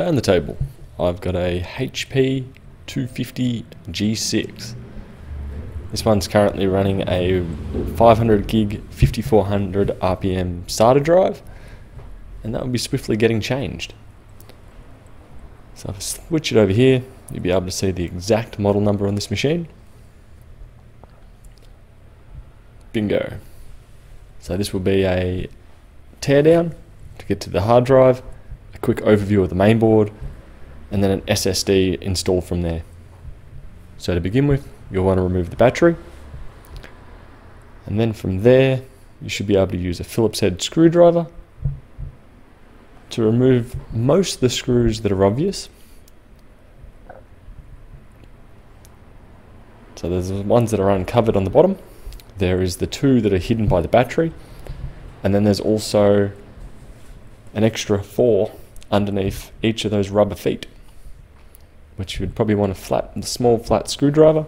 Today on the table, I've got a HP 250 G6. This one's currently running a 500 gig 5400 RPM SATA drive, and that will be swiftly getting changed. So if I switch it over here, you'll be able to see the exact model number on this machine. Bingo. So this will be a teardown to get to the hard drive, quick overview of the mainboard, and then an SSD install from there. So to begin with, you'll want to remove the battery. And then from there, you should be able to use a Phillips head screwdriver to remove most of the screws that are obvious. So there's the ones that are uncovered on the bottom. There is the two that are hidden by the battery. And then there's also an extra four underneath each of those rubber feet, which you'd probably want a flat, a small flat screwdriver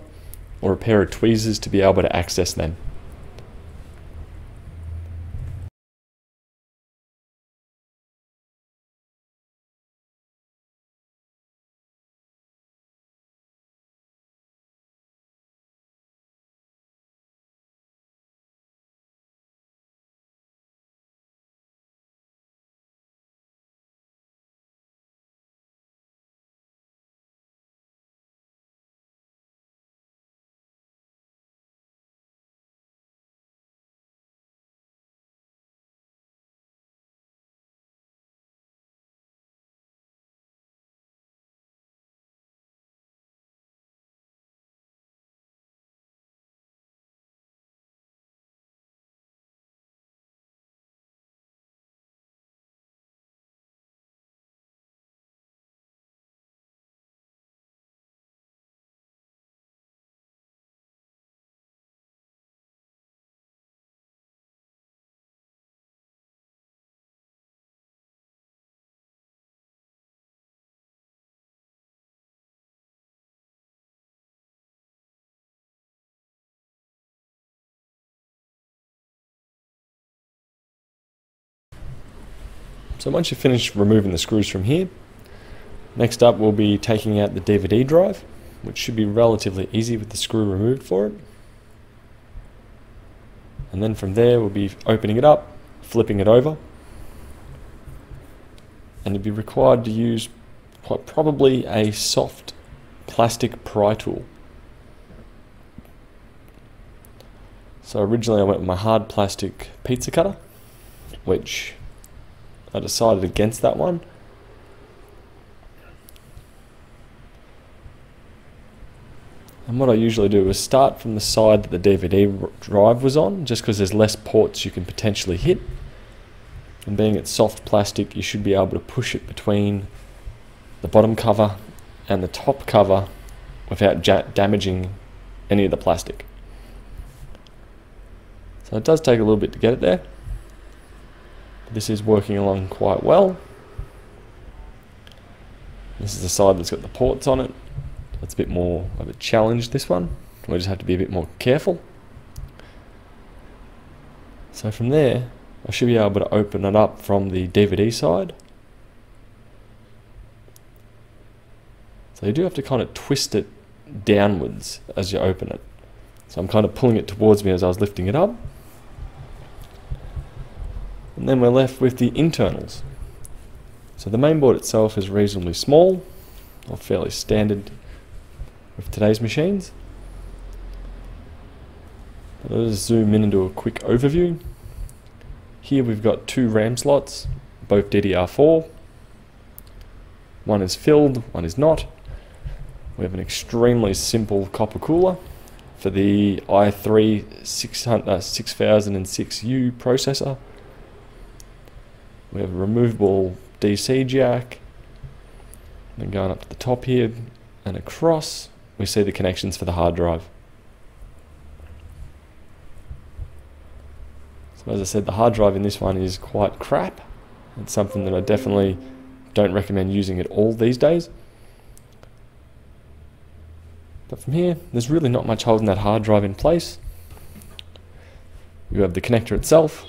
or a pair of tweezers to be able to access them. So once you've finished removing the screws from here, next up we'll be taking out the DVD drive, which should be relatively easy with the screw removed for it. And then from there we'll be opening it up, flipping it over, and you'll be required to use quite probably a soft plastic pry tool. So originally I went with my hard plastic pizza cutter, which I decided against that one. And what I usually do is start from the side that the DVD drive was on, just because there's less ports you can potentially hit. And being it's soft plastic, you should be able to push it between the bottom cover and the top cover without damaging any of the plastic. So it does take a little bit to get it there. This is working along quite well. This is the side that's got the ports on it. That's a bit more of a challenge, this one. We just have to be a bit more careful. So from there, I should be able to open it up from the DVD side. So you do have to kind of twist it downwards as you open it. So I'm kind of pulling it towards me as I was lifting it up. And then we're left with the internals. So the mainboard itself is reasonably small, or fairly standard with today's machines. Let us zoom in and do a quick overview. Here we've got two RAM slots, both DDR4. One is filled, one is not. We have an extremely simple copper cooler for the i3 6006U uh, processor we have a removable DC jack. Then going up to the top here and across, we see the connections for the hard drive. So as I said, the hard drive in this one is quite crap. It's something that I definitely don't recommend using at all these days. But from here, there's really not much holding that hard drive in place. You have the connector itself.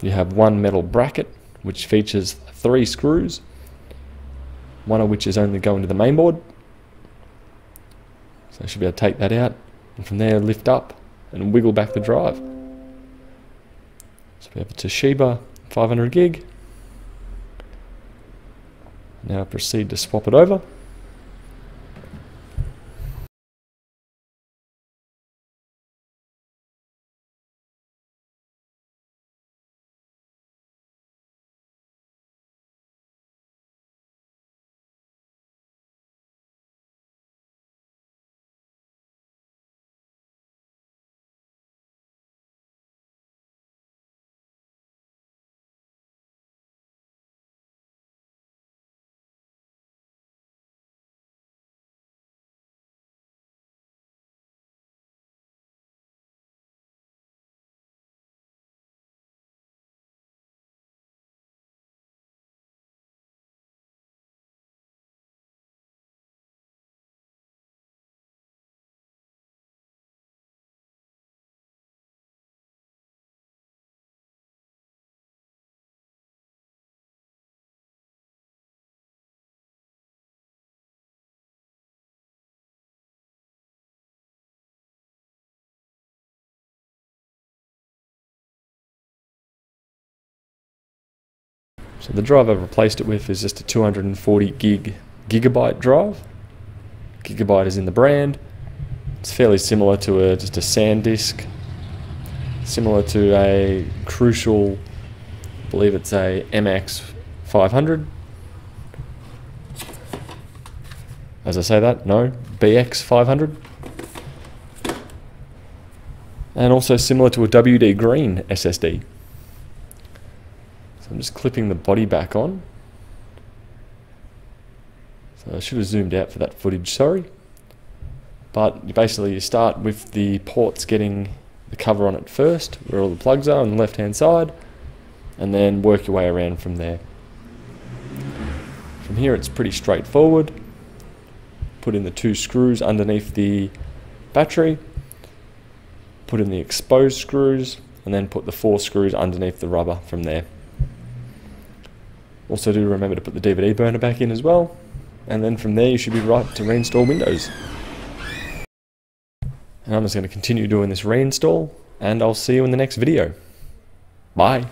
You have one metal bracket which features three screws. one of which is only going to the mainboard. So I should be able to take that out, and from there lift up and wiggle back the drive. So we have a Toshiba 500 gig. Now proceed to swap it over. So the drive I've replaced it with is just a 240 gig gigabyte drive. Gigabyte is in the brand. It's fairly similar to a just a SanDisk, similar to a Crucial, I believe it's a MX 500. As I say that, no, BX 500. And also similar to a WD Green SSD. Just clipping the body back on. So I should have zoomed out for that footage, sorry. But you basically you start with the ports getting the cover on it first, where all the plugs are on the left hand side, and then work your way around from there. From here it's pretty straightforward. Put in the two screws underneath the battery, put in the exposed screws, and then put the four screws underneath the rubber from there. Also do remember to put the DVD burner back in as well. And then from there you should be right to reinstall Windows. And I'm just going to continue doing this reinstall and I'll see you in the next video. Bye.